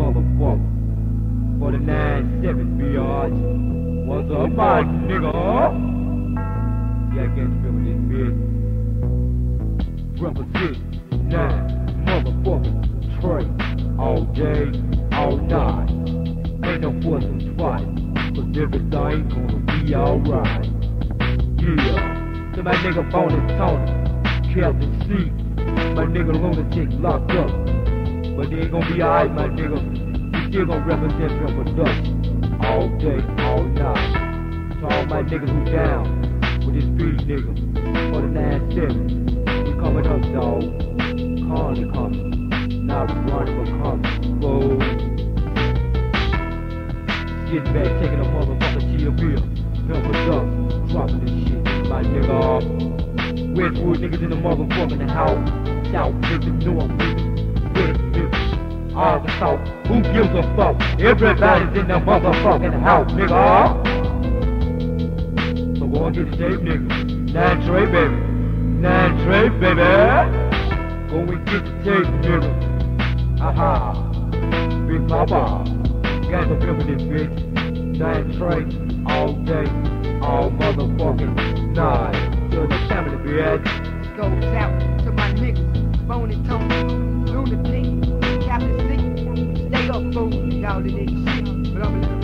motherfucker. For the 9-7 BRs. What's up, my nigga? Yeah, I can't remember this bitch. Represent nine motherfucking Trae. All day, all night. Ain't no fussing twice. Cause everything gonna be alright. Yeah. To my nigga Bonnie Tony. Captain C. My nigga Lunatic locked up. But they ain't gonna be alright, my nigga. We still gonna represent your production. All day, all night. To all my niggas who down with this beat, nigga. For the 9-7. We coming up, dog. Calling coming. Not running, but coming. Whoa. Getting back, taking a motherfucker to your bill. Us up. Dropping this shit, my nigga. Westwood niggas in the motherfucking house. South niggas, North niggas. All the south. Who gives a fuck? Everybody's in the motherfucking house, nigga. So go and get tape, nigga. Nine Trae, baby. Nine Trae, baby. Go and get tape, nigga. Aha. Big Papa. Got the this bitch. Nine Trae. All day. All motherfucking night. To the family, bitch. goes out y'all in this but I'ma.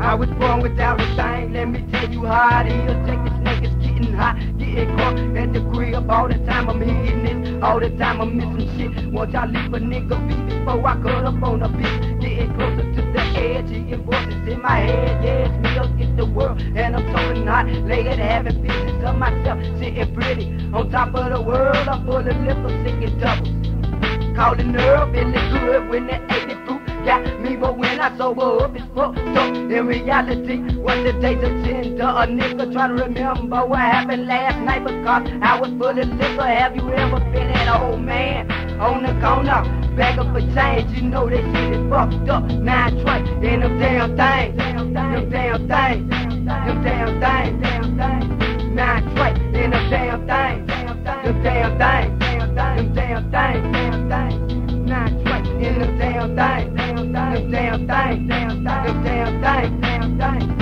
I was born without a thing, let me tell you how it is. Take this niggas getting hot, getting caught at the crib all the time. I'm hitting it, all the time I'm missing shit. Once y'all leave a nigga be before I cut up on a bitch. Getting closer to the edge, hearing voices in my head. Yeah, it's me against the world, and I'm so hot. Late having pieces of myself, sitting pretty on top of the world. I'm full of liquor, singing doubles. Calling nerve, feeling good when the 80 proof got me, but when I sober up, it's fucked up. In reality, what the days of tender, a nigga trying to remember what happened last night because I was full of liquor. Have you ever been that old man on the corner? Begging for change, you know that shit is fucked up. Nine twice in them damn things, them damn things, them damn things, nine twice in them damn things, them damn things, them damn things, nine twice in them damn things, them damn things, them damn things.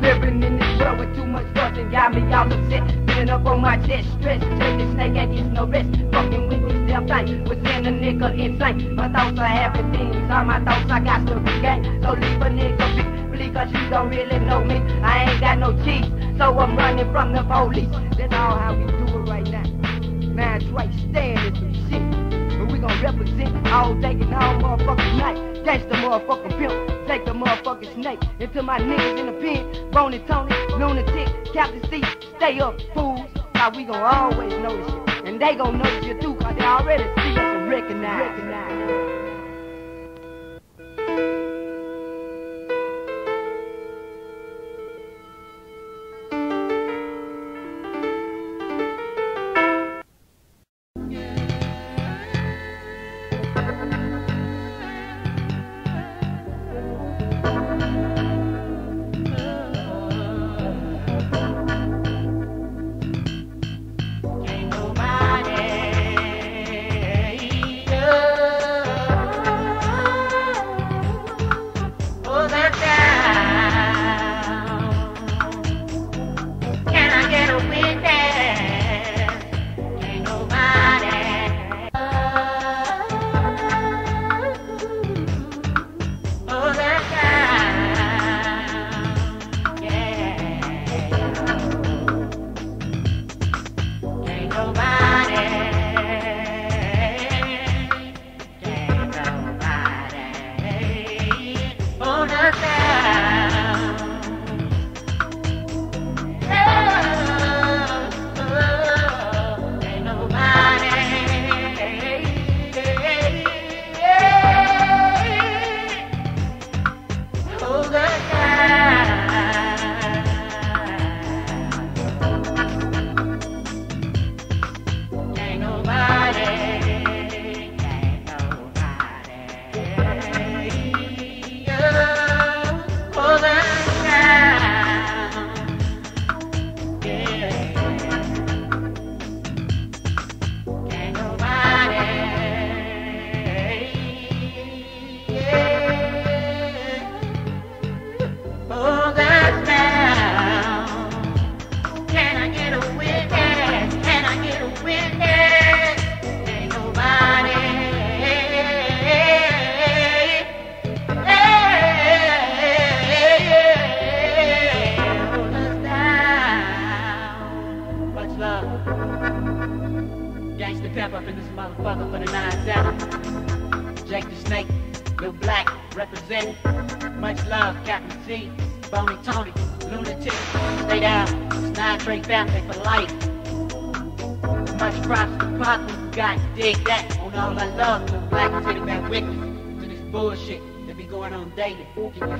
Living in this world with too much fussing got me all upset. Feeling up on my chest, stress, take this snake and it's no rest. Fucking with these damn things, was in a nigga insane. My thoughts are happy things, all my thoughts I got to regain. So leave a nigga be, cause you don't really know me. I ain't got no cheese, so I'm running from the police. That's all how we do it right now. Man, twice stand we gon' represent all day and all motherfucking night. Gangsta motherfucking pimp, take the motherfucking snake into my niggas in the pen. Boney Tony, lunatic, Captain C, stay up, fools. How we gon' always notice you. And they gon' notice you too, cause they already see us and recognize. recognize.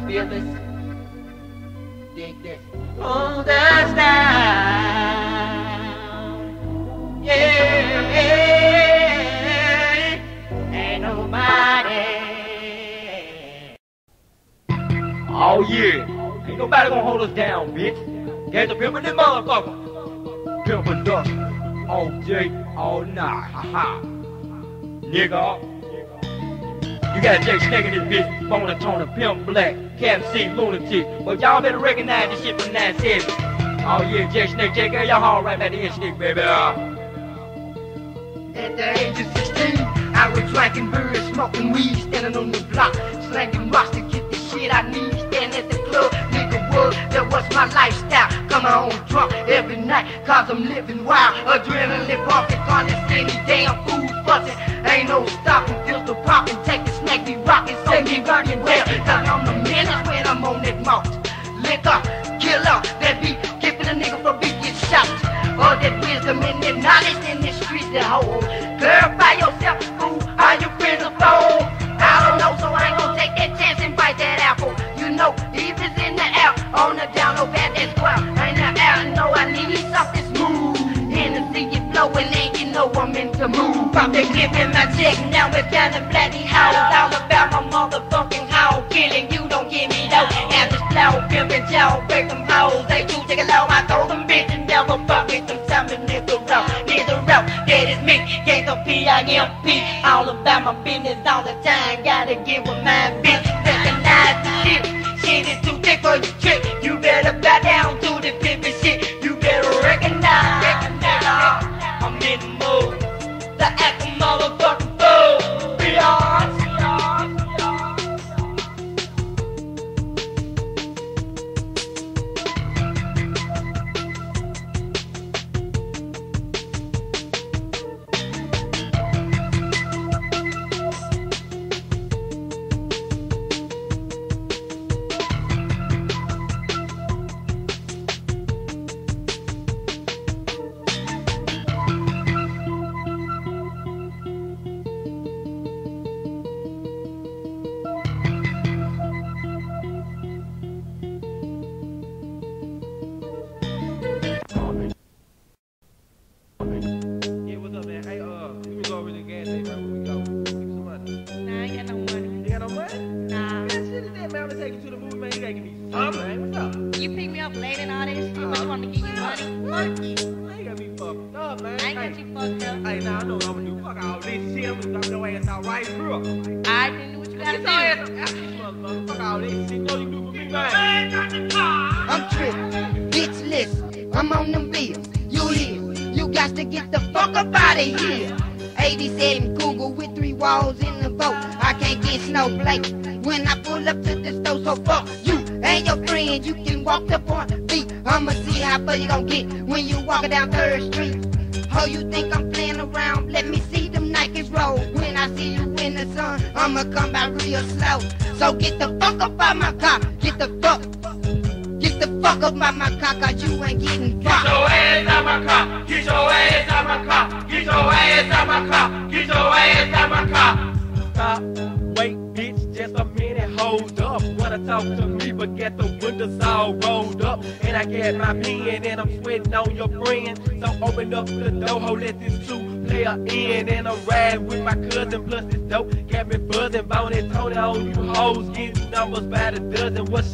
fearless. Dig this. Hold us down. Yeah. Ain't nobody. Oh, yeah. Ain't nobody gonna hold us down, bitch. Get the pimpin' this motherfucker. Pimpin' dust. All day, all night. Ha ha. Nigga. You got a Jake Snake in this bitch, bone a tone of pimp black. KMC, lunatic. Well, y'all better recognize this shit from 97. Oh, yeah, J Snake, Jay Girl, y'all haul right back to instinct, baby. At the age of 16, I was drinking beer, smoking weed, standing on the block, slanging rocks to get the shit I need. Standing at the club, nigga, world, that was my lifestyle. Come on drunk every night, cause I'm living wild. Adrenaline pumping on this any damn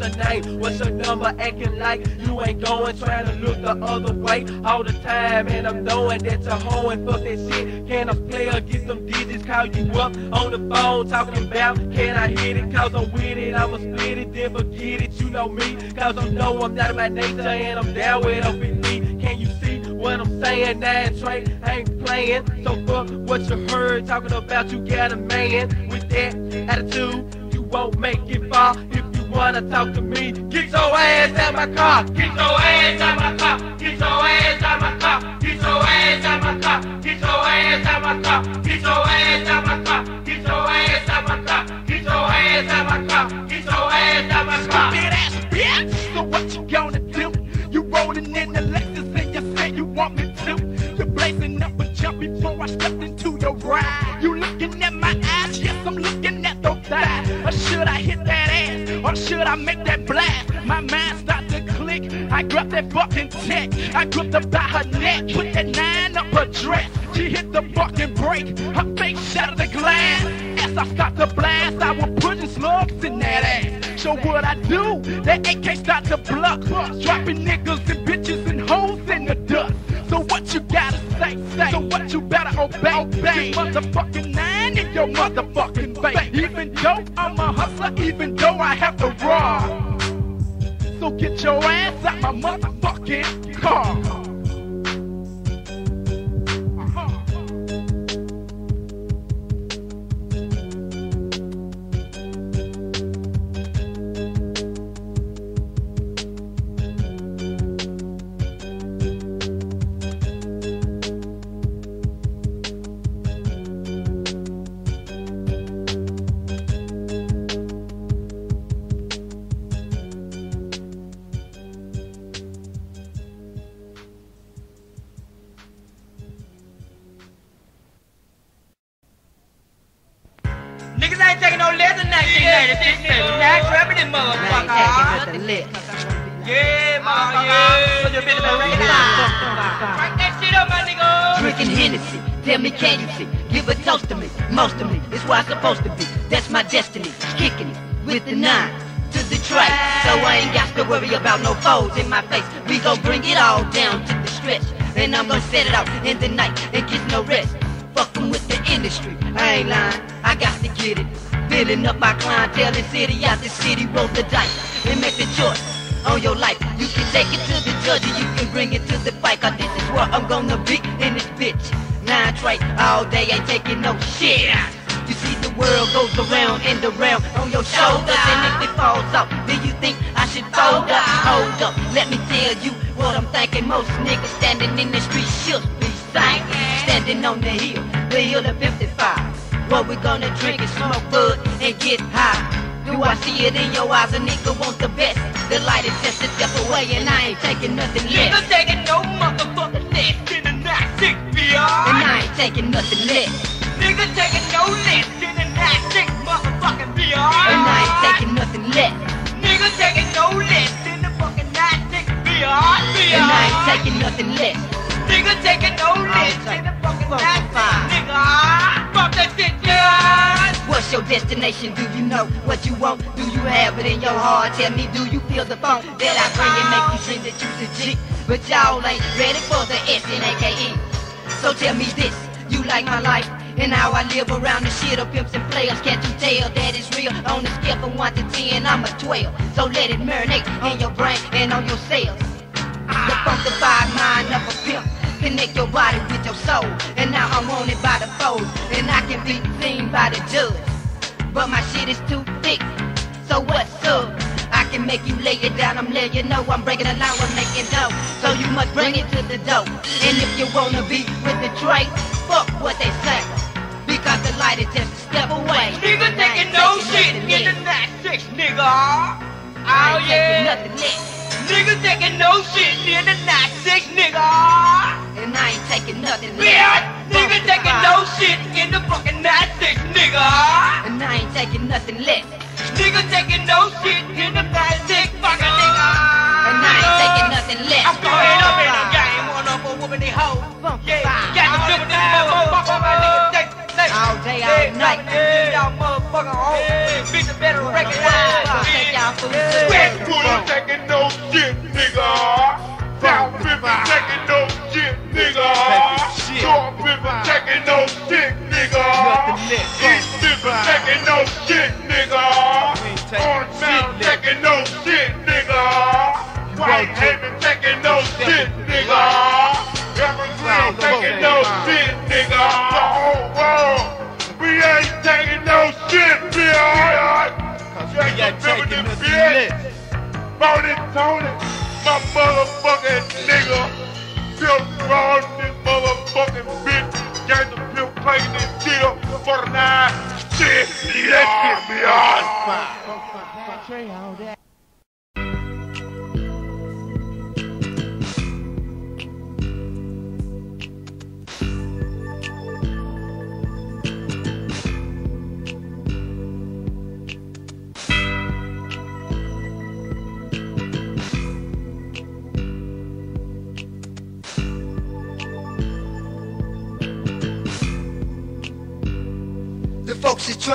What's your number? Acting like you ain't going, trying to look the other way all the time. And I'm knowing that you're hoeing, fuck that shit. Can a player get some digits? Call you up on the phone, talking about can I hit it? Cause I'm with it, I'ma split it, then forget it. You know me, cause you know I'm not my nature, and I'm down with up in me. Can you see? what I'm saying. That Trae ain't playing. So fuck what you heard talking about. You got a man with that attitude. You won't make it far if wanna talk to me, get your ass out my car. Get your ass out my car. Get your ass out my car. Get your ass out my car. Get your ass out my car. Get your ass out my car. Get your ass out my car. Get your ass out my car. Get your ass out my car. Stupid ass bitch. So what you gonna do? You rolling in the Lexus and you say you want me to. You blazing up a jump before I step into your ride. You looking at my Should I make that blast? My mind start to click. I grab that fucking tech. I gripped her by her neck. Put that nine up her dress. She hit the fucking brake. Her face shattered the glass. As I start to blast, I was putting slugs in that ass. So what I do, that AK start to bluff. Dropping niggas and bitches and hoes in the dust. Say, say. So what you better obey, obey. This motherfucking nine in your motherfucking face. Even though I'm a hustler, even though I have to rob. So get your ass out my motherfucking car. Niggas ain't taking no less than 1996, baby. Now trapping this motherfucker. nothing lit. Yeah, motherfucker. Oh, Put your bitch in the Crank that shit up, my nigga. Drinking Hennessy, tell me can you see? Give a toast to me, most of me, it's where I'm supposed to be. That's my destiny, kicking it with the nine to the track. So I ain't got to worry about no foes in my face. We gon' bring it all down to the stretch. And I'm gonna set it out in the night and get no rest. Fucking with the industry, I ain't lying, I got get it. Filling up my clientele in city after city, roll the dice and make the choice on your life. You can take it to the judge or you can bring it to the fight. Cause this is where I'm gonna be in this bitch. Nine trade all day, ain't taking no shit. You see the world goes around and around on your shoulders And if it falls off, do you think I should fold up Hold up, let me tell you what I'm thinking Most niggas standing in the street should be thinking Standing on the hill, the hill of 55 What we gonna drink and smoke bud and get high do I see it in your eyes? A nigga want the best. The light is just a step away, and I ain't taking nothing Nigga less. taking no motherfucking less in the night six And beyond. I ain't taking nothing less. Nigga taking no less in the night six motherfucking And beyond. I ain't taking nothing less. Nigga taking no less in the fucking night beyond. And I ain't taking nothing less. Nigga taking no less take in ah, the fucking fuck night five. six. Nigga, that shit, yeah. What's your destination? Do you know what you want? Do you have it in your heart? Tell me, do you feel the funk that I bring and make you dream that you's a G? But y'all ain't ready for the S and AKE. So tell me this, you like my life? And how I live around the shit of pimps and players Can't you tell that it's real? On a scale from 1 to 10, I'm a 12 So let it marinate in your brain and on your cells The funkified mind of a pimp Connect your body with your soul. And now I'm wanted by the foes And I can be seen by the judge. But my shit is too thick. So what's up? I can make you lay it down, I'm letting you know I'm breaking the line, we're making dough. So you must bring it to the dough And if you wanna be with the Drake, fuck what they say. Because the light is just a step away. Nigga taking no shit. in. the nigga. I Oh yeah. Nigga taking no shit in the night six, nigga. And I ain't taking nothing Bitch, nigga taking no shit in the fucking night six, nigga. And I ain't taking nothing less Nigga taking no shit in the night six, fucking nigga. And I ain't taking nothing less I'm going up in the game, one up for whooping they hoe. Yeah, got the dribble this motherfucker, my nigga. All day, all night. y'all. Bitch, you better recognize. Take y'all food West Wood taking no shit, nigga. South River taking no shit, nigga. North River taking no shit, nigga. East River taking no shit, nigga. Orange Mound taking no shit, nigga. Whitehaven taking no shit, nigga. Evergreen taking no shit, nigga. The whole world, we ain't taking no shit, bitch. we ain't taking nothing less. Tony Tony, my motherfucking nigga, still on this motherfucking bitch. Got the pimp playing this shit up for nine. Shit, let's get me on. Trae,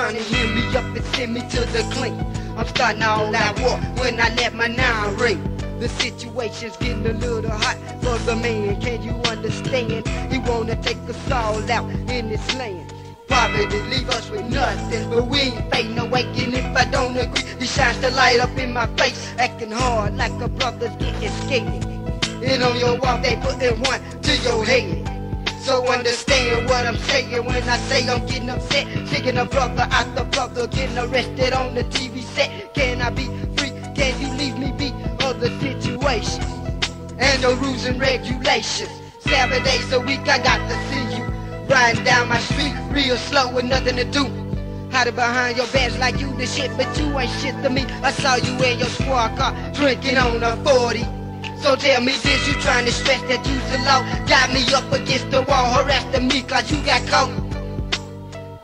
trying to hear me up and send me to the clean. I'm starting all that war when I let my nine ring. The situation's getting a little hot for the man. Can you understand? He wanna take us all out in this land. Poverty leave us with nothing, but we ain't fading awake. If I don't agree, he shines the light up in my face, acting hard like a brother's getting scared. And on your wall they putting one to your head. So understand what I'm saying when I say I'm getting upset. Taking a brother out the brother, getting arrested on the TV set. Can I be free? Can you leave me be? Other situations and the rules and regulations. Seven days a week I got to see you riding down my street real slow with nothing to do. Hiding behind your badge like you the shit, but you ain't shit to me. I saw you in your squad car drinking on a 40. So tell me this, you trying to stress that you the law Got me up against the wall, harassing me cause you got caught.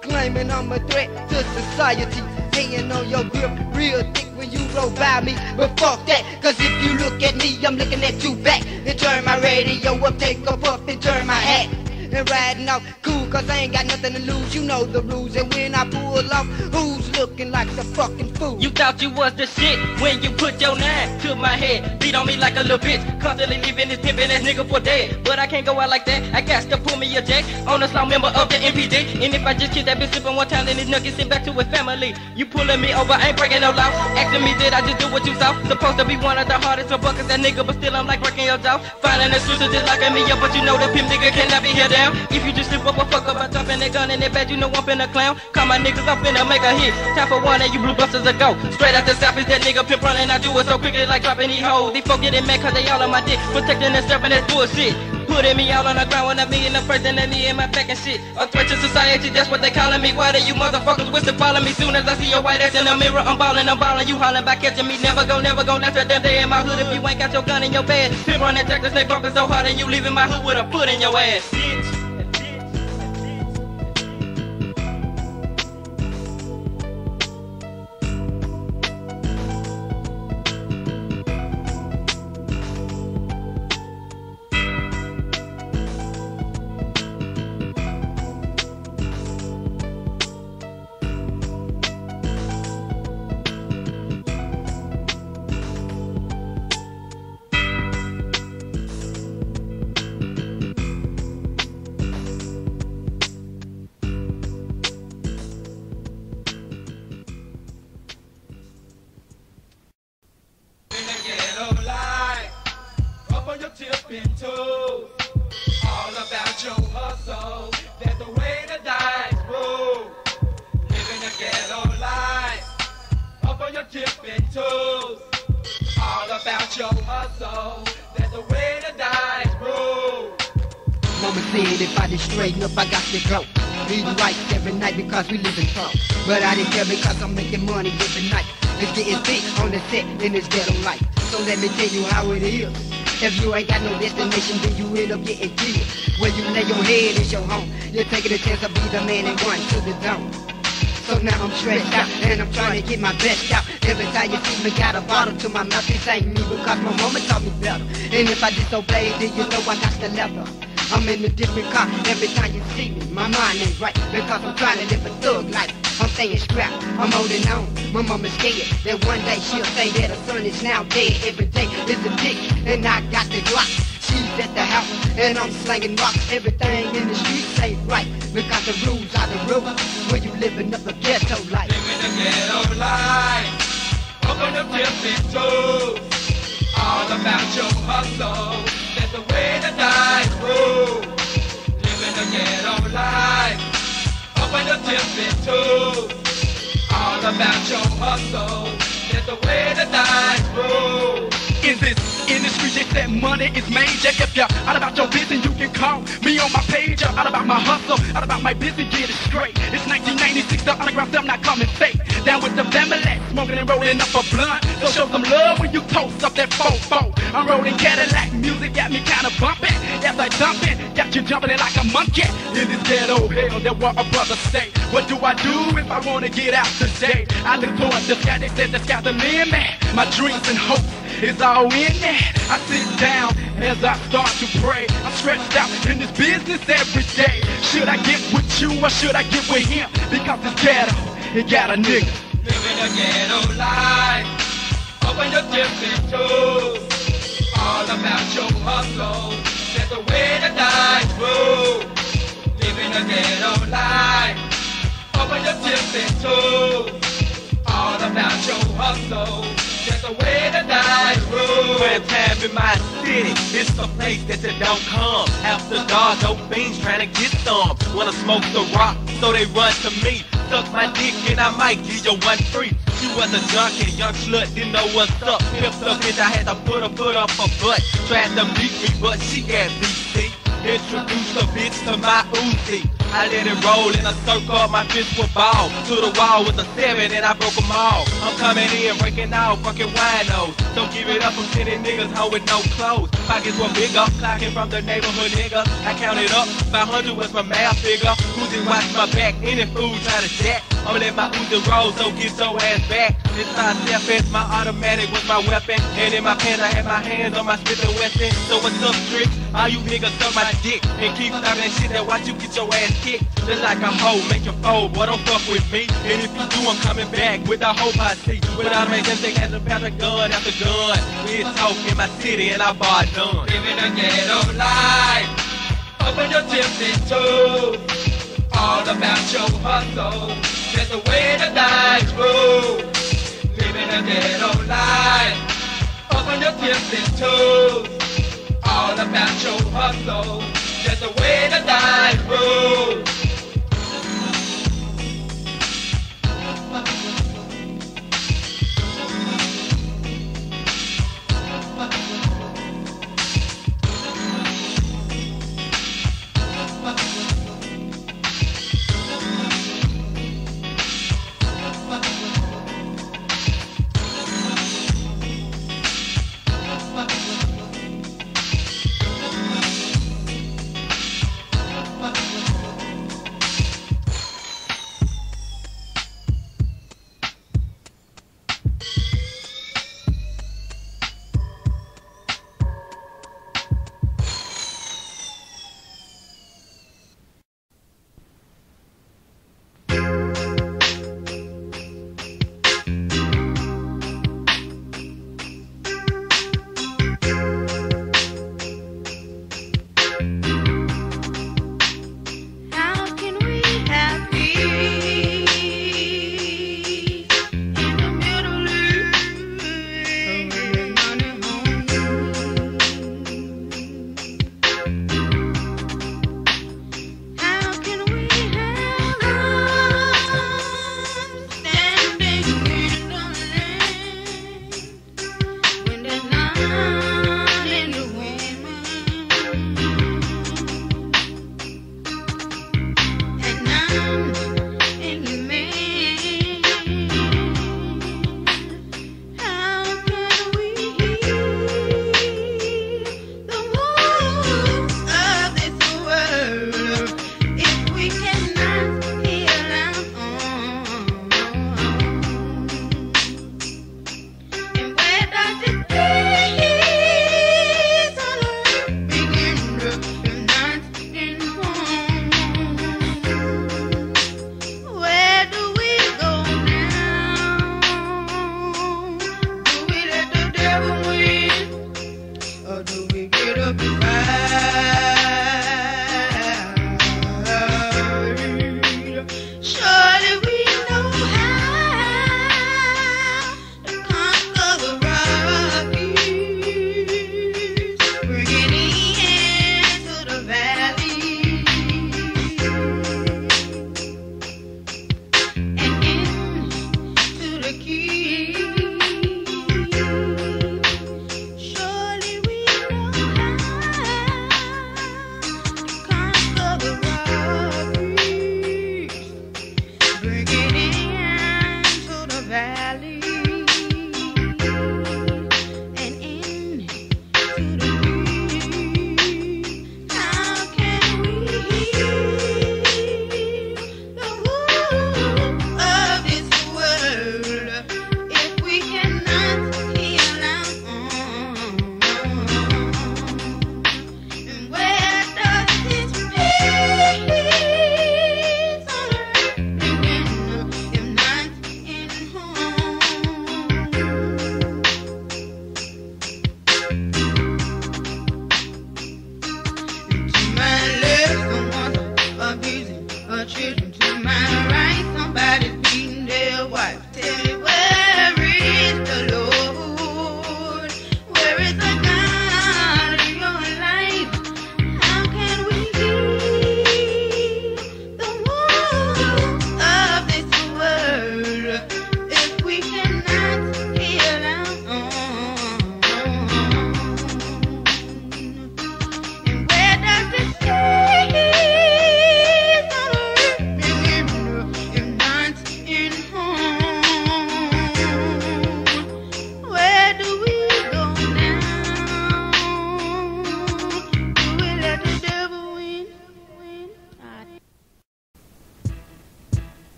Claiming I'm a threat to society. Hanging on your grip real thick when you roll by me. But fuck that, cause if you look at me, I'm looking at you back. And turn my radio up, take a puff and turn my hat and riding off cool cause I ain't got nothing to lose you know the rules and when I pull off who's looking like the fucking fool You thought you was the shit when you put your nine to my head. Beat on me like a little bitch. Constantly leaving this pimpin' ass nigga for dead. But I can't go out like that. I got to pull me a jack on a slow member of the MPD. And if I just kiss that bitch sippin' one time, then this nugget sent back to his family. You pulling me over, I ain't breaking no law. Asking me did I just do what you saw? Supposed to be one of the hardest to buckets that nigga, but still I'm like breaking your jaw. Finding a sister just locking me up, but you know the pimp nigga cannot be here down. If you just slip up a fuck up, I jump in that gun in that bed, you know I'm finna clown. Call my niggas, I'm finna make a hit. Time for one and you blue busters a go. Straight out the south is that nigga pimp running, I do it so quickly like dropping these hoes. These folk getting mad cause they all on my dick. Protecting and that's bullshit. Putting me out on the ground when I'm being the person and me in my back and shit. A threat to society, that's what they calling me. Why do you motherfuckers whistle follow me? Soon as I see your white ass in the mirror, I'm ballin', I'm ballin'. You hollering by catching me, never go, never go. That's a damn day in my hood if you ain't got your gun in your bed. Pimp on that Texas, they bumping so hard and you leaving my hood with a foot in your ass. Bitch. If I didn't straighten up, I got to go. Eating rice every night because we live in trouble. But I didn't care because I'm making money every night. It's getting big on the set in this ghetto life. So let me tell you how it is. If you ain't got no destination, then you end up getting killed. Where you lay your head is your home. You're taking a chance to be the man and run to the zone. So now I'm stressed out and I'm trying to get my best out. Every time you see me, got a bottle to my mouth. This ain't me because my mama taught me better. And if I disobey, then you know I got the leather. I'm in a different car every time you see me. My mind ain't right because I'm trying to live a thug life. I'm staying strapped, I'm holding on. My mama's scared that one day she'll say that her son is now dead. Every day is a dick, and I got the Glock. She's at the house, and I'm slanging rocks. Everything in the streets ain't right because the rules are the rules. When you living up a ghetto life. Living the ghetto life, up on your toes. All about your hustle, the way the dice roll. Living the ghetto life, up on your tipping toes. All about your hustle, that's the way the dice roll. In this industry, They said money is major. If you're out about your business, you can call me on my page. I'm out about my hustle, out about my business, get it straight. It's 1996, the underground stuff not coming fake. Down with the family, smoking and rolling up a blunt. So show some love when you toast up that fofo. I'm rolling Cadillac, music got me kinda bumping. Yes, I dumping, got you jumping it like a monkey. In this ghetto hell, that what a brother say. What do I do if I wanna get out today? I look towards the sky, they said the sky's the limit. My dreams and hopes is all in there. I sit down as I start to pray. I'm stretched out in this business every day. Should I get with you or should I get with him? Because it's ghetto, it got a nigga. Living a ghetto life. Open your gypsy toes. All about your hustle. That's the way the dice roll. Living a ghetto life. Open your gypsy toes. All about your hustle. That's the way the in my city, it's a place that you don't come. After dark, dope fiends trying to get some. Wanna smoke the rock, so they run to me. Suck my dick and I might give you one free. She was a junkie, young slut, didn't know what's up. Pimped up bitch, I had to put her foot up her butt. Tried to beat me, but she got BC. Introduced the bitch to my Uzi. I let it roll in a circle, my fist will ball. To the wall with a seven and I broke them all. I'm coming in, breaking out, fucking winos. Don't give it up, I'm sending niggas home with no clothes. Pockets were bigger, clocking from the neighborhood nigga. I counted up, 500 was my math figure. Uzi watch my back, any fool try to jack. I'ma let my Uzi roll, so get your ass back. This my self my automatic was my weapon. And in my pants, I had my hands on my Smith and Wesson. So what's up, tricks? All you niggas suck my dick and keep stopping that shit that watch you get your ass kicked. Just like a hoe, make your fold, boy, don't fuck with me. And if you do, I'm coming back with the whole posse. Without making think as a pass gun after gun. We talk in my city and I bought done. Living a ghetto life. Open your gypsy toes. All about your hustle. That's the way the dice roll. Living a ghetto life. Open your gypsy toes. All about your hustle. That's the way the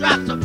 drops of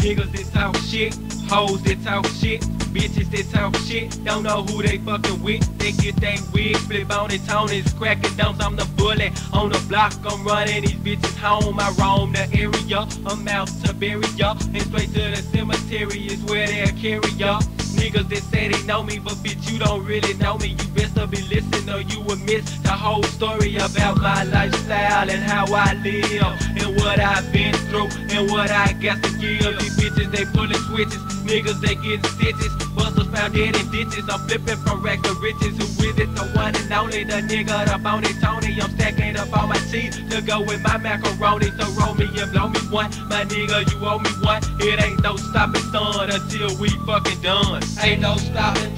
Niggas that talk shit, hoes that talk shit, bitches that talk shit, don't know who they fucking with. They get they wig, flip on it, tone is cracking dumps. I'm the bullet on the block, I'm running these bitches home. I roam the area, I'm out to bury ya, and straight to the cemetery is where they carry ya. Niggas that say they know me, but bitch, you don't really know me. You better be listening or you will miss the whole story about my lifestyle and how I live and what I've been through and what I got to give. These bitches, they pulling switches. Niggas, they get stitches. Bustles found dead in ditches. I'm flipping from rags to riches. Who is it? The one and only, the nigga, the bony Tony. I'm stacking up all my cheese to go with my macaroni. So roll me and blow me one. My nigga, you owe me one. It ain't no stopping, son, until we fucking done. Ain't no stopping.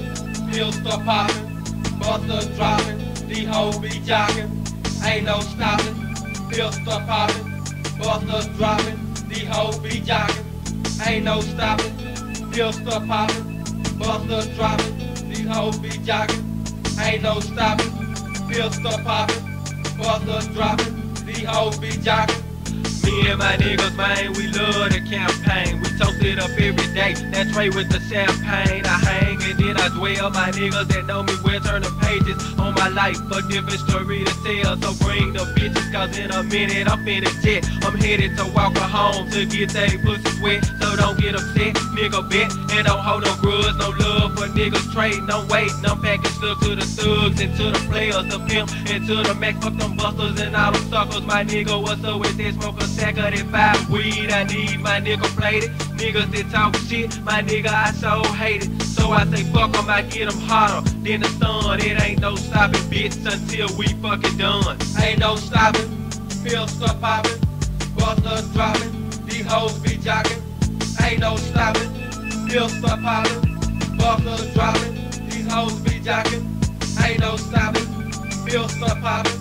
Pills start popping. bustles dropping. these hoes be jogging. Ain't no stopping. Pills start popping busters dropping. These hoes be jogging, ain't no stopping. Pistol popping, busters dropping. These hoes be jogging, ain't no stopping. Pistol popping, busters dropping. These hoes be jogging. Me and my niggas, man, we love the campaign. We toast it up every day. That's right with the champagne. I hang and then I dwell. My niggas that know me will turn the pages on my life. A different story to tell. So bring the bitches, cause in a minute I'm finna jet. I'm headed to Walker home to get they pussy wet. So don't get upset, nigga bet. And don't hold no grudge, no love for niggas trade, no waiting. I'm packing stuff to the thugs and to the players, the pimp and to the max. Fuck them busters and all them suckers. My nigga, what's up with this? smoke a sack of that five weed? I need my nigga plated. Niggas that talk shit, my nigga, I so hate it. So I say fuck fuck 'em, I get 'em hotter than the sun. It ain't no stopping, bitch, until we fucking done. Ain't no stopping, pill stuff popping, busters dropping, these hoes be jocking. Ain't no stopping, pill stuff popping, busters dropping, these hoes be jocking. Ain't no stopping, pill stuff popping,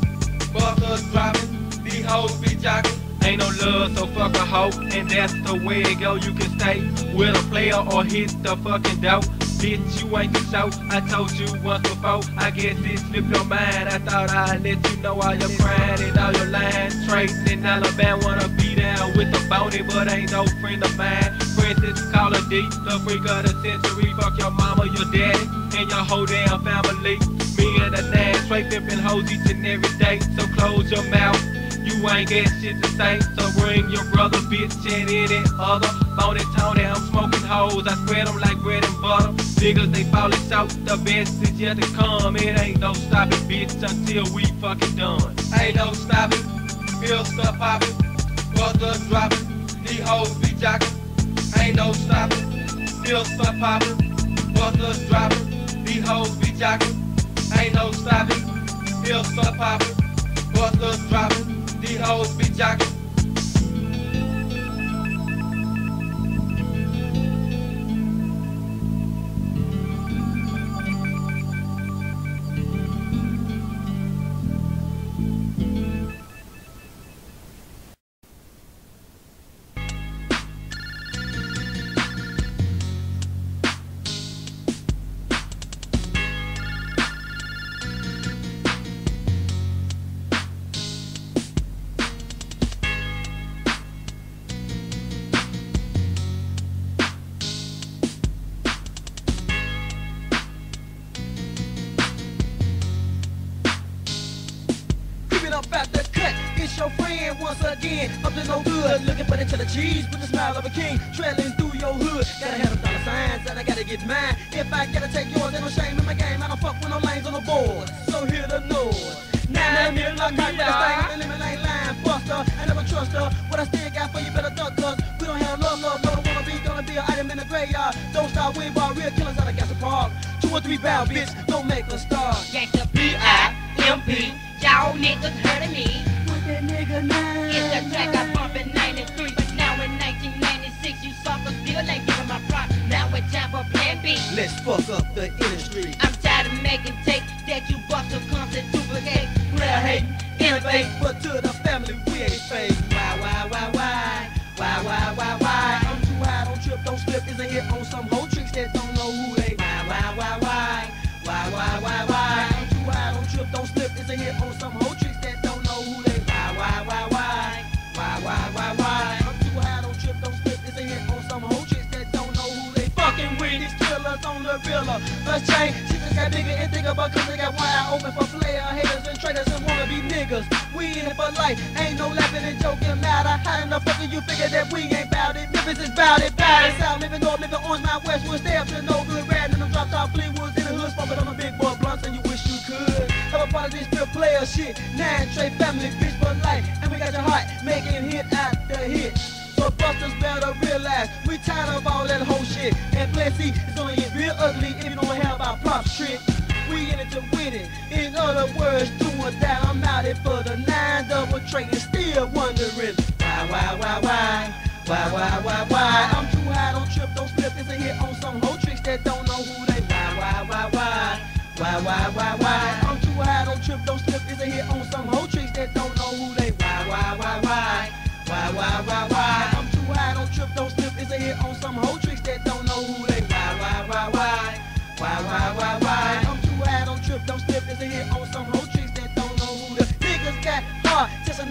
busters dropping, these hoes be jocking. Ain't no love, so fuck a hoe, and that's the way it go. You can stay with a player or hit the fucking dope. Bitch, you ain't the show. I told you once before. I guess it slipped your mind. I thought I'd let you know all your crying and all your lines. Trading in Alabama, wanna be down with the bounty, but ain't no friend of mine. Princess, call D, the freak of the century. Fuck your mama, your daddy, and your whole damn family. Me and the nine straight pimping hoes each and every day. So close your mouth. You ain't got shit to say, so bring your brother, bitch, and any other. Phony Tony, I'm smoking hoes, I spread them like bread and butter. Niggas, they falling short, the best is yet to come. It ain't no stopping, bitch, until we fucking done. Ain't no stopping, feel stuff popping, brothers dropping, these hoes be jocking. Ain't no stopping, feel stuff popping, brothers dropping, these hoes be jocking. Ain't no stopping, feel stuff popping, brothers dropping. Hoes be jocking. Looking for the cheese with the smile of a king. Trailing through your hood, gotta have a dollar signs that I gotta get mine. If I gotta take yours, ain't no shame in my game. I don't fuck with no lanes on the board. So hear the noise. Now I'm here, like I this thing, I'm a lemon lane line buster. I never trust her. What I still got for you better duck, cause we don't have love, love, no, don't wanna be, gonna be an item in the graveyard. Don't stop, we bar real killers out of Gaston Park. Two or three bound, bitch, don't make us start. Gangsta B.I.M.P. Y'all niggas heard of me. What that nigga now? It's a track I bump in for plan B. Let's fuck up the industry. I'm tired of making tapes that you busters constantly duplicate. Player hating, innovate. But to the family, we ain't fake. Why, why? On the. Let's change. She just got bigger and thicker, but cause they got one eye open for player haters and traitors and wanna be niggas. We in it for life, ain't no laughing and joking matter. How in the fuck do you figure that we ain't bout it? Memphis is bout it, bout it. South, living north, living orange, my westwood, stay up to no good and them dropped off Fleetwoods in the hood, smoking on a big boy blunts, and you wish you could. Have a part of this real player shit, nine Trae family, bitch for life, and we got your heart making hit after hit. So busters better realize we tired of all that whole shit. And plenty real ugly if you don't have our props trick. We in it to win it. In other words, do or die. I'm out it for the nine double Trae and still wondering why, why, why, why, why, why, why, why. I'm too high, don't trip, don't slip. It's a hit on some whole tricks that don't know who they. Why, why, why, why, why, why, why, why. I'm too high, don't trip, don't slip. It's a hit on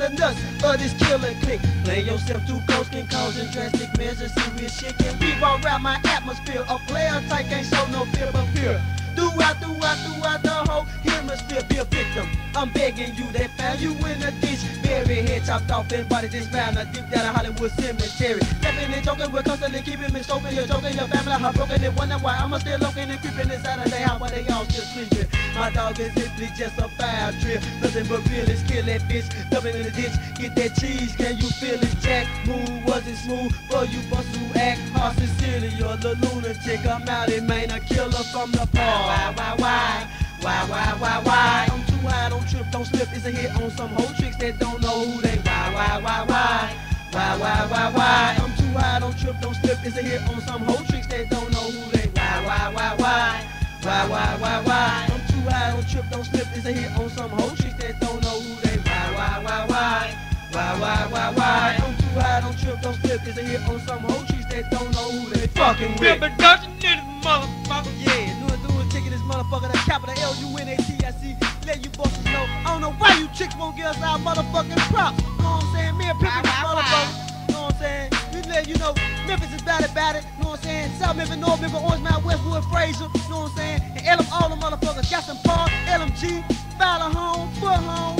the nuts of this killer click. Play yourself too close can cause a drastic measures. Serious shit can revolve around my atmosphere. A player type can't show no fear but fear. Throughout, throughout, throughout the whole hemisphere, be a victim. I'm begging you, they found you in a ditch. Buried, head chopped off and body disbound. Deep down in Hollywood cemetery. Stepping and joking, we're constantly keeping me soaking. You're joking, your family heartbroken and wondering why I'm still looking and creeping inside of their house while they all still sleeping. My dog is simply just a foul trip. Nothing but real is kill that bitch. Dumping in the ditch, get that cheese. Can you feel it, Jack? Move, wasn't smooth? For you bust who act hard, sincerely, you're the lunatic. I'm out in Maine, a killer from the park. Why, why, why? Why, why, why, why? I'm too high, don't trip, don't slip. It's a hit on some hoe tricks that don't know who they. Why, why, why, why? Why, why, why? I'm too high, don't trip, don't slip. It's a hit on some hoe tricks that don't know who they. Why, why, why, why? Why, why, why? I'm too high, don't trip, don't slip. It's a hit on some hoe tricks that don't know who they. Why, why, why, why? Why, why, why? I'm too high, don't trip, don't slip. It's a hit on some hoe tricks that don't know who they fucking with. Remember, don't you motherfucker? Yeah, this motherfucker, the capital L U N A T I C. Let you bosses know. I don't know why you chicks won't give us our motherfucking props. You know what I'm saying? Me and Pippin this motherfucker. You know what I'm saying? We let you know Memphis is bad about it. You know what I'm saying? South Memphis, North Memphis, Orange Mound, Westwood, Frayser. You know what I'm saying? And Elam, all the motherfuckers. Gaston Park, LMG, Fowler Home, Foote Home,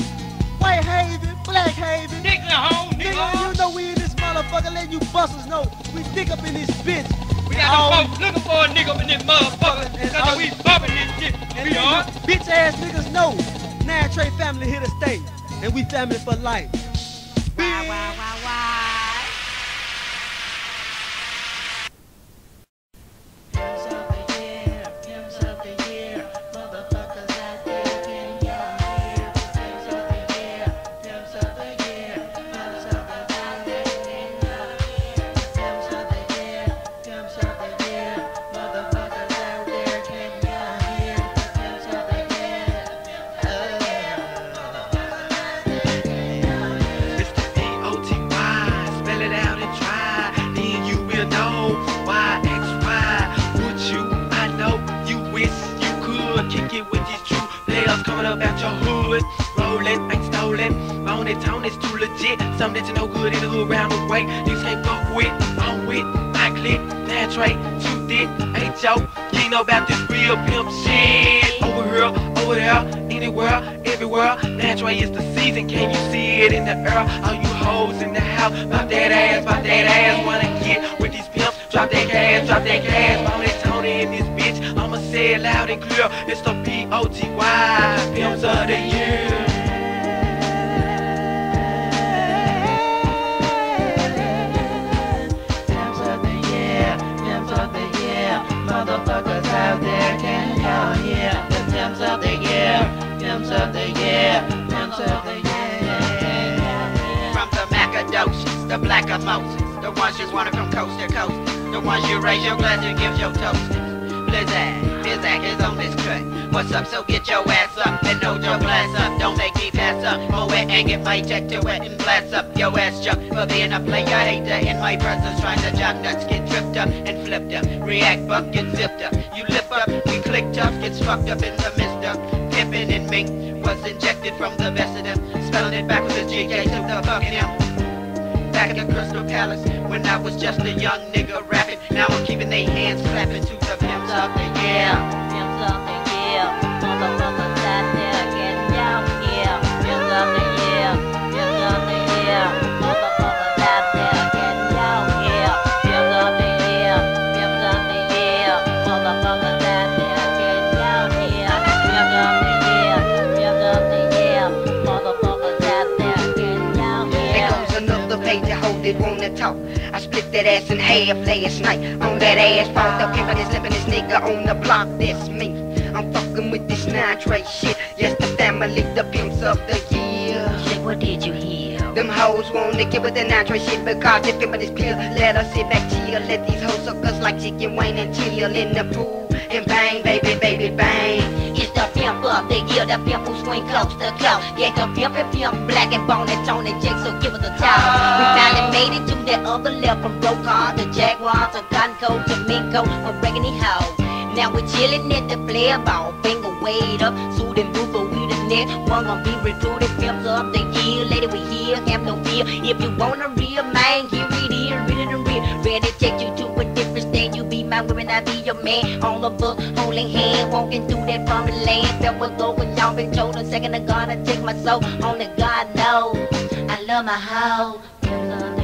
Whitehaven, Black Haven. Nigga home, nigga Nigga, you know we in this motherfucker. Let you busters know. We dig up in this bitch. We got All- them folks looking for a nigga up in this motherfucker. And Cause we bumping this shit. And We are. bitch ass niggas know. Nine Trae family here to stay. And we family for life. Why, why, why, On tone is too legit. Something that you know good in the hood round the way. Niggas can't fuck with. On with, my click, that trait, shoot it, ain't joke. You know about this real pimp shit. Over here, over there, anywhere, everywhere. That's why it's the season. Can you see it in the air? All you hoes in the house, pop that ass, pop that ass. Wanna get with these pimps? Drop that cash, drop that cash. Bone it, Tony in this bitch. I'ma say it loud and clear. It's the P-O-T-Y, pimps of the year. Motherfuckers out there, can y'all hear? The pimps of the year, pimps of the year, pimps of the year. From the Macadocious, the black of Moses, the ones you wanna from coast to coast, the ones you raise your glass and give your toast. Blizzard, Bizak is on this cut. What's up? So get your ass up and hold your glass up. Don't make me pass up. It and get my check to it and blast up your ass junk for being a player hater. In my presence, trying to jock nuts, get tripped up and flipped up. React buck, get zipped up. You lip up, we click tough, gets fucked up in the midst of Pippin and Mink was injected from the best of them. Spelling it back with a GK to the fucking M back in the Crystal Palace when I was just a young nigga rapping. Now I'm keeping they hands clapping to the pimps of the year. Pimps the hold wanna talk. I split that ass in half last night on that ass asphalt. The pimp is living this nigga on the block, that's me. I'm fucking with this nitrate shit. Yes, the family, the pimps of the year. Shit, what did you hear? Them hoes wanna get with the nitrate shit because they pimpin' this pill. Let us sit back chill. Let these hoes suck us like chicken wing and chill in the pool and bang, baby, baby, bang. It's the pimp of the year, the pimp who swing close to close. Yeah, the pimp and pimp, black and bone and tone and jig, so give us a toss. We finally made it to that other level from Rokon to Jaguar to Gunco to Minko for reggae the house. Now we're chillin' at the player ball, finger weight up, suit and boots, but we the next one gonna be recruited, pimps up, the year. Later we here, have no fear. If you wanna real man, here it is, ready to real. My when I be your man. On the book, holding hand, walking through that foreign land. Felt what Lord when y'all been told. A second God, I take my soul. Only God knows. I love my hoe.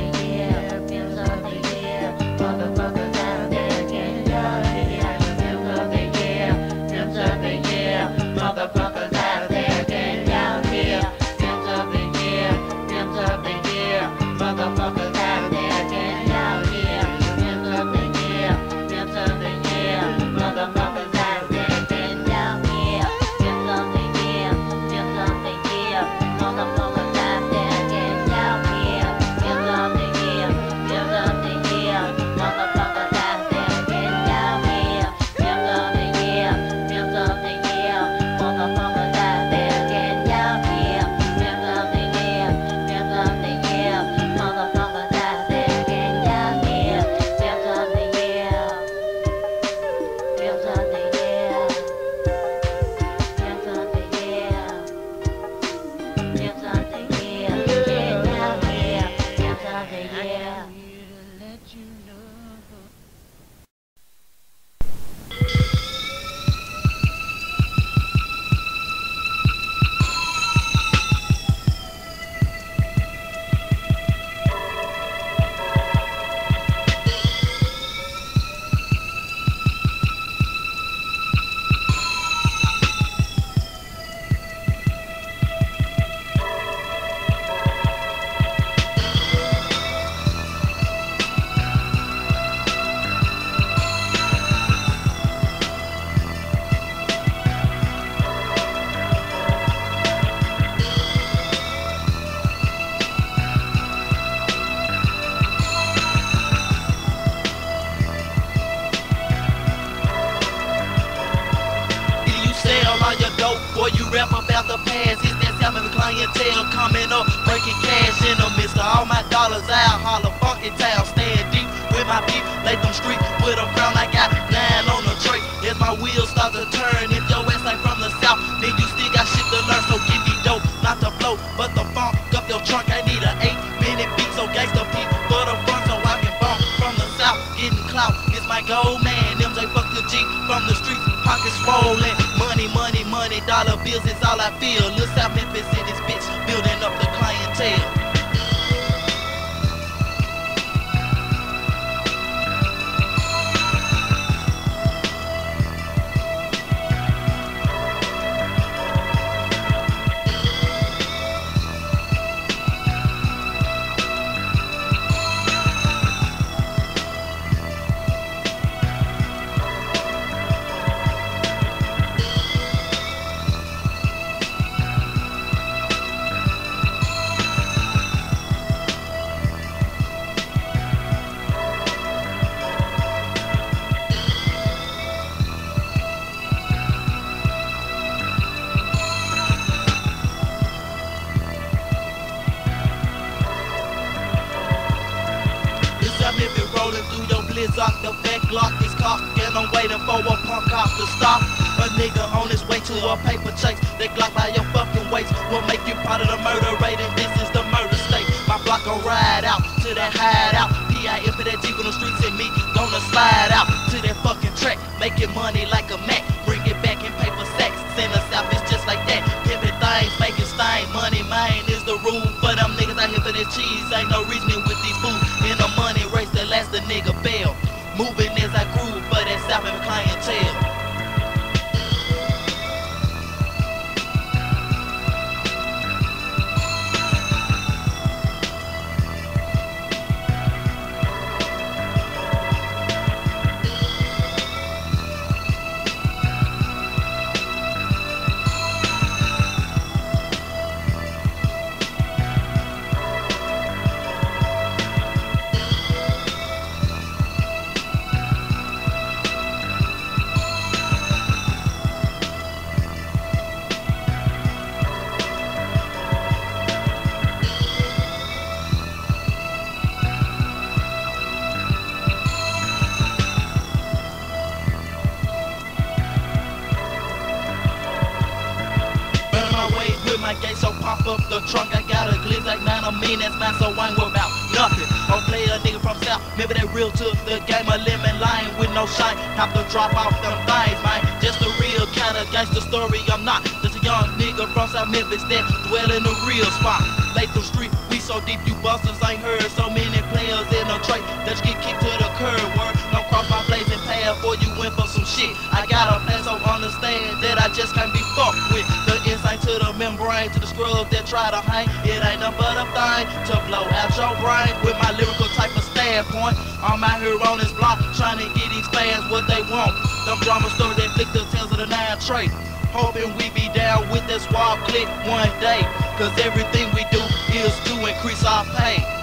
That's mine, so I ain't worried about nothing. Don't play a nigga from South, remember that real to the game of lemon lime with no shine. Have to drop off them thighs, man. Just a real kind of gangster story, I'm not. Just a young nigga from South Memphis that dwell in a real spot. Late Latham Street, we so deep, you busters ain't heard so many players in a tray that you get kicked to the curb. Word, don't cross my blazing path before you went for some shit. I got a so understand that I just can't be fucked with. The insight to the membrane, to the scrubs that try to hang. It ain't nothing but a thing to blow out your brain with my lyrical type of standpoint. I'm out here on this block trying to get these fans what they want. Them drama stories that flick the tails of the nine Trae. Hoping we be down with this wild click one day. Cause everything we do is to increase our pay.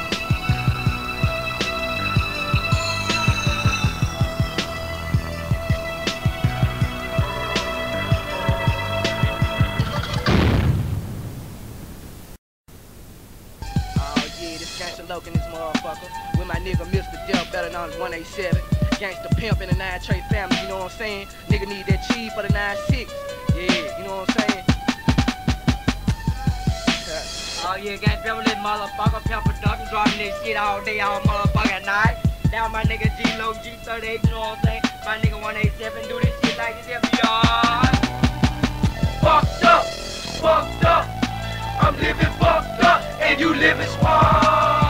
Saying? Nigga need that cheese for the 9-6. Yeah, you know what I'm saying? Oh yeah, gang family, this motherfucker, pepper production, dropping this shit all day, all motherfucking night. Now my nigga G Lo G38, you know what I'm saying? My nigga 187 do this shit like it's every yard. Fucked up, fucked up. I'm living fucked up, and you living smart.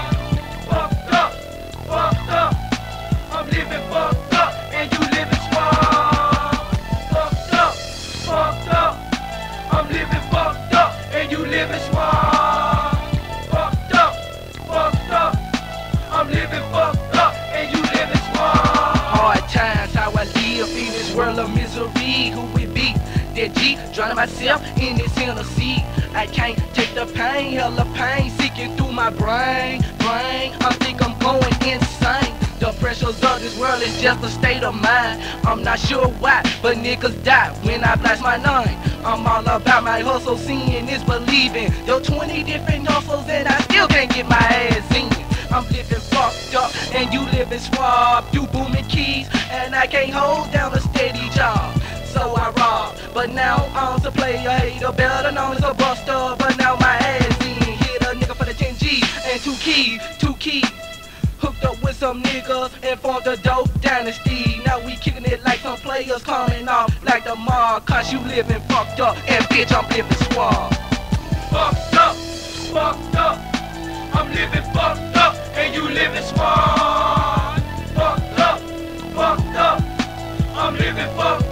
Drowning myself in this Tennessee. I can't take the pain, hella pain, seeking through my brain. Brain, I think I'm going insane. The pressures of this world is just a state of mind. I'm not sure why, but niggas die when I blast my nine. I'm all about my hustle, seeing is believing. Yo, 20 different hustles and I still can't get my ass in. I'm living fucked up and you living swab. You booming keys and I can't hold down a steady job. So I rob, but now I'm the player hater, better known as a buster. But now my ass in, hit a nigga for the 10 G and two keys, two keys. Hooked up with some niggas and formed a dope dynasty. Now we kicking it like some players coming off like the mob. Cause you living fucked up and bitch, I'm living suave. Fucked up, fucked up. I'm living fucked up, and you living smart. Fucked up, fucked up. I'm living fucked up,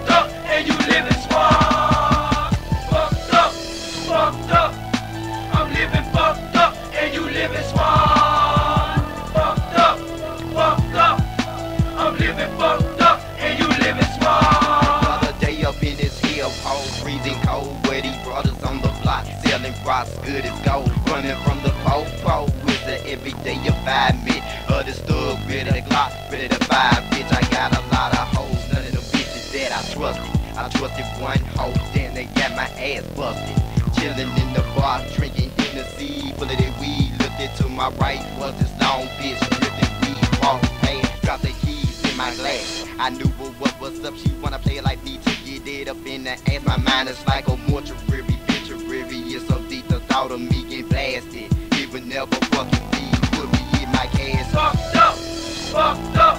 good as gold, running from the fofo with the everyday environment of the stug, ready to glock, ready to buy, bitch. I got a lot of hoes, none of them bitches that I trusted. I trusted one hoe, then they got my ass busted. Chilling in the bar, drinking Hennessy, full of that weed. Looked to my right, was this long bitch dripping weed, walking past, dropped the keys in my glass. I knew what, was up, she wanna play like me to get it up in the ass. My mind is like a mortuary, of me getting blasted. It would never fucking be, put me in my gas. Fucked up, fucked up.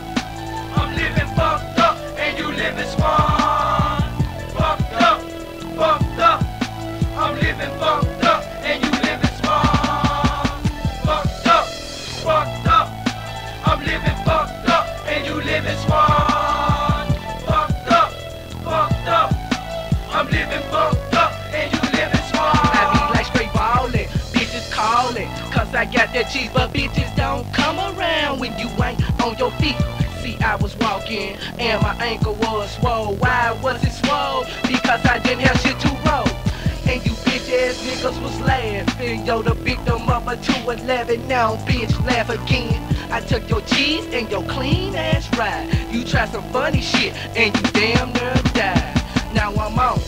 I'm living fucked up, and you living smart. Fucked up, fucked up. I'm living fucked up, I got that cheese, but bitches don't come around when you ain't on your feet. See, I was walking and my ankle was swole. Why was it swole? Because I didn't have shit to roll. And you bitch ass niggas was laughing. Yo, the victim of a 211, now bitch laugh again. I took your cheese and your clean ass ride. You tried some funny shit and you damn near died. Now I'm on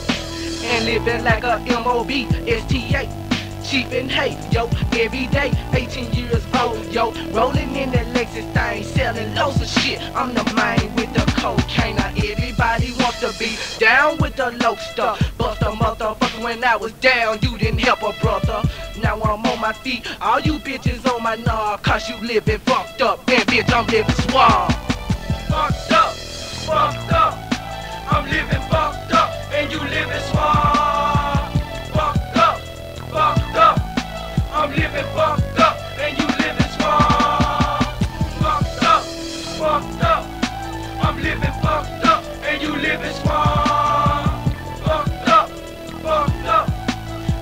and living like a MOB, STA. Cheap and hate, yo, every day, 18 years old, yo, rolling in that Lexus thing, selling loads of shit. I'm the man with the cocaine. Now everybody wants to be down with the low stuff, bust a motherfucker when I was down, you didn't help a brother. Now I'm on my feet, all you bitches on my knob, cause you living fucked up, and bitch, I'm living suave. Fucked up, fucked up, I'm living fucked up, and you living suave. Living. Fucked up, fucked up,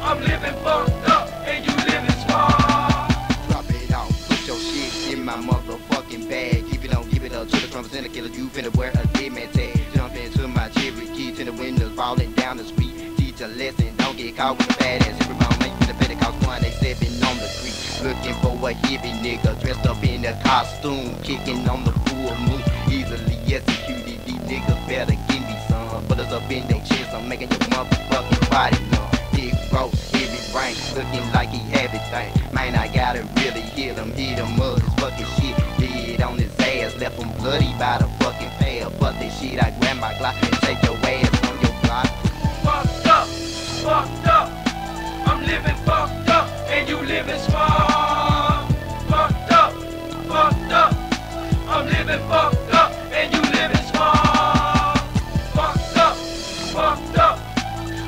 I'm living fucked up, and you living suave. Drop it off, put your shit in my motherfucking bag. It give it up killer. You finna wear a. Jump into my windows, down the street. Teach a lesson, don't get caught with the Pentecost one, on the creek. Looking for a heavy nigga dressed up in a costume, kicking on the full moon. Easily executed, these niggas better give us up in their chest, I'm making your motherfucking body numb. Big gross, heavy brain, looking like he everything. Man, I gotta really hit him, hit him up, his fucking shit. Dead on his ass, left him bloody by the fucking pail. Fuck this shit, I grab my Glock and take your ass on your block. Fucked up, fucked up, I'm living fucked up, and you living suave. Fucked up, fucked up, I'm living fucked up, and you living suave. Fucked up,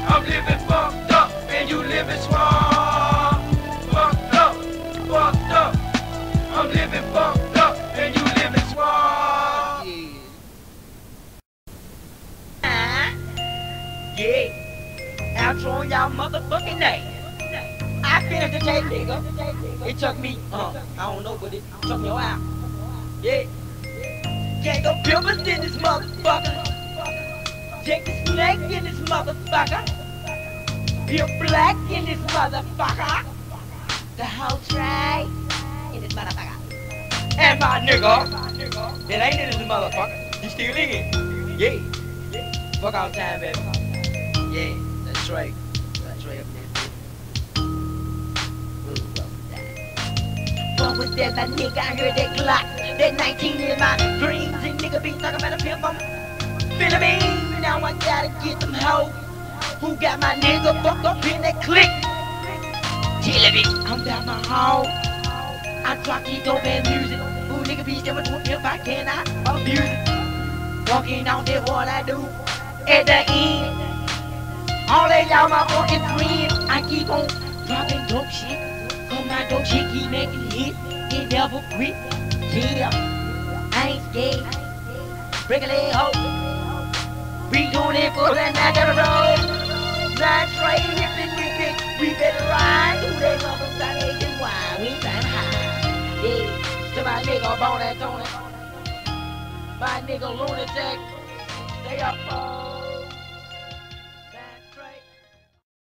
I'm living fucked up, and you living suave. Fucked up, fucked up, I'm living fucked up, and you living suave. Yeah. Outro on y'all motherfucking name. I finished the tape, nigga. It took me, uh, I don't know, but it took me a while. Yeah. Can't go pimpers in this motherfucker. Take the snake in this motherfucker. Pure black in this motherfucker. The whole tray in this motherfucker. And my nigga, that ain't in this motherfucker. He still in. Yeah. Fuck all time, baby. Yeah, that's right. That's right. What was that, my nigga? I heard that Glock, that 19 in my dreams, and nigga be talking about a pimp. I'm feeling me. Now I gotta get them hoes who got my nigga fucked up in that click. Telling me I'm down my home. I drop these dope ass music. Who nigga be still to pimp? I cannot abuse it. Walking on there, what I do at the end. All of y'all my fucking friends. I keep on dropping dope shit. Cause my dope shit keep making hits. It never quit. Yeah, I ain't scared. Leg hoe. We doing it for the road. Blind straight hip and wicked. We better ride through that motherfucking nationwide. We trying high. Yeah, to my nigga and Tony. My nigga Lunatic. Stay up, oh.